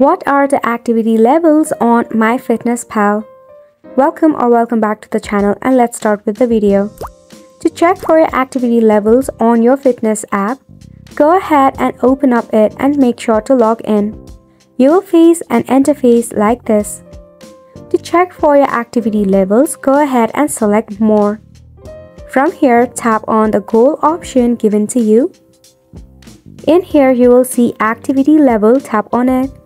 What are the activity levels on MyFitnessPal? Welcome or welcome back to the channel and let's start with the video. To check for your activity levels on your fitness app, go ahead and open up it and make sure to log in. You will face an interface like this. To check for your activity levels, go ahead and select more. From here, tap on the goal option given to you. In here, you will see activity level, tap on it.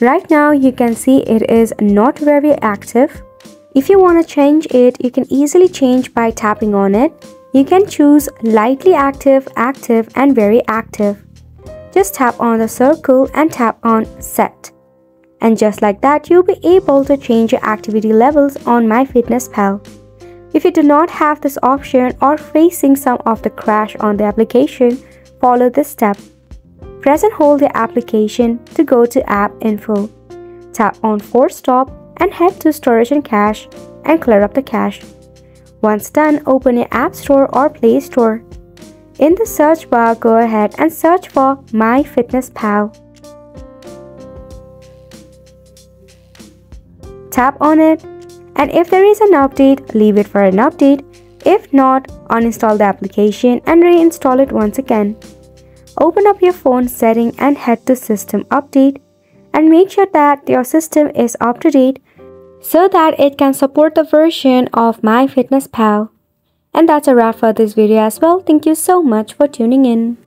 Right now you can see it is not very active. If you want to change it, you can easily change by tapping on it. You can choose lightly active, active and very active. Just tap on the circle and tap on set. And just like that, you'll be able to change your activity levels on MyFitnessPal. If you do not have this option or facing some of the crash on the application, follow this step. Press and hold the application to go to App Info. Tap on Force Stop and head to Storage and Cache and clear up the cache. Once done, open your App Store or Play Store. In the search bar, go ahead and search for MyFitnessPal. Tap on it and if there is an update, leave it for an update. If not, uninstall the application and reinstall it once again. Open up your phone setting and head to system update and make sure that your system is up to date so that it can support the version of MyFitnessPal. And that's a wrap for this video as well. Thank you so much for tuning in.